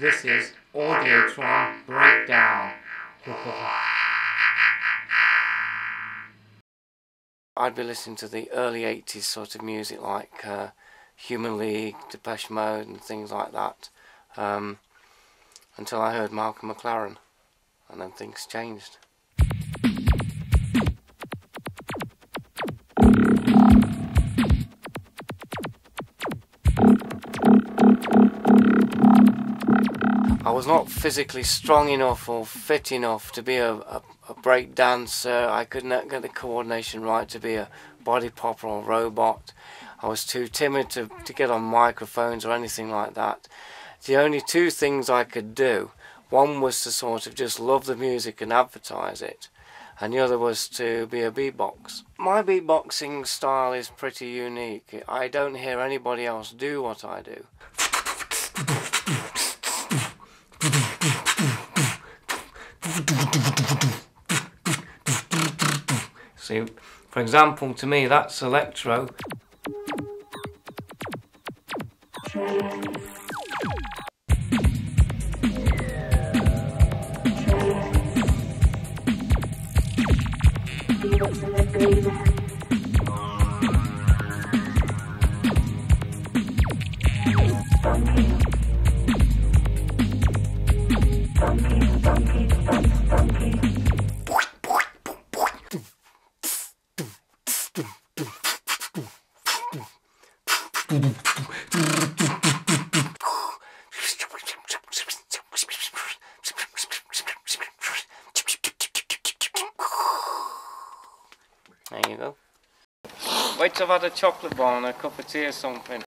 This is Audiotron Breakdown. I'd be listening to the early 80s sort of music like uh, Human League, Depeche Mode and things like that um, until I heard Malcolm McLaren and then things changed. I was not physically strong enough or fit enough to be a, a, a break dancer. I could not get the coordination right to be a body popper or robot. I was too timid to, to get on microphones or anything like that. The only two things I could do, one was to sort of just love the music and advertise it, and the other was to be a beatbox. My beatboxing style is pretty unique. I don't hear anybody else do what I do. See, for example, to me that's electro. There you go. Wait till I've had a chocolate bar and a cup of tea or something.